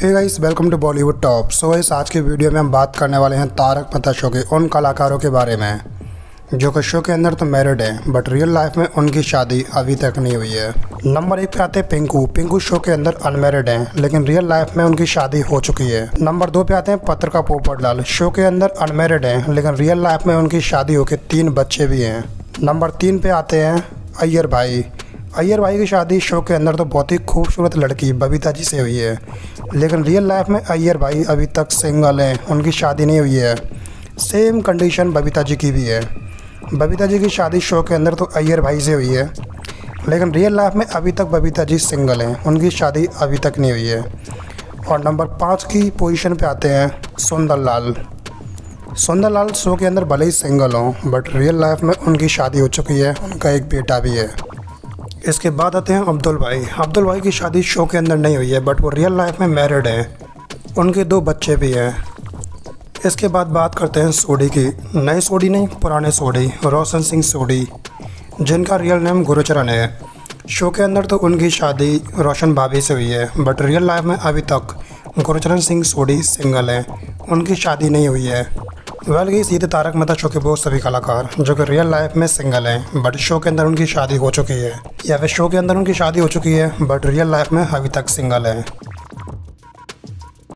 Hey guys welcome to Bollywood top so इस आज की वीडियो में हम बात करने वाले हैं तारक मेहता शो के, उन कलाकारों के बारे में, जो कि शो के अंदर तो मैरिड है बट रियल लाइफ में उनकी शादी अभी तक नहीं हुई है। नंबर एक पे आते हैं पिंकू। पिंकू शो के अंदर अनमेरिड हैं, लेकिन रियल लाइफ में उनकी शादी हो चुकी है। नंबर दो पे आते हैं पत्रका पोपटलाल। शो के अंदर अनमेरिड हैं, लेकिन रियल लाइफ में उनकी शादी होकर तीन बच्चे भी हैं। नंबर तीन पे आते हैं अय्यर भाई। अय्यर भाई की शादी शो के अंदर तो बहुत ही खूबसूरत लड़की बबीता जी से हुई है। लेकिन रियल लाइफ में अय्यर भाई अभी तक सिंगल हैं, उनकी शादी नहीं हुई है। सेम कंडीशन बबीता जी की भी है। बबीता जी की शादी शो के अंदर तो अय्यर भाई से हुई है। लेकिन रियल लाइफ में अभी तक बबीता जी सिंगल हैं, उनकी शादी अभी तक नहीं हुई है। और नंबर पाँच की पोजीशन पे आते हैं सुंदर लाल सुंदर लाल शो के अंदर भले ही सिंगल हों बट रियल लाइफ में उनकी शादी हो चुकी है, उनका एक बेटा भी है। इसके बाद आते हैं अब्दुल भाई। अब्दुल भाई की शादी शो के अंदर नहीं हुई है बट वो रियल लाइफ में मैरिड हैं। उनके दो बच्चे भी हैं। इसके बाद बात करते हैं सोडी की। नए सोडी नहीं, पुराने सोडी, रोशन सिंह सोडी, जिनका रियल नेम गुरुचरण है। शो के अंदर तो उनकी शादी रोशन भाभी से हुई है बट रियल लाइफ में अभी तक गुरुचरण सिंह सोडी सिंगल हैं। उनकी शादी नहीं हुई है। वेल गई सीधे तारक मेहता शो के वो सभी कलाकार, जो कि रियल लाइफ में सिंगल हैं बट शो के अंदर उनकी शादी हो चुकी है। या फिर शो के अंदर उनकी शादी हो चुकी है बट रियल लाइफ में अभी तक सिंगल है।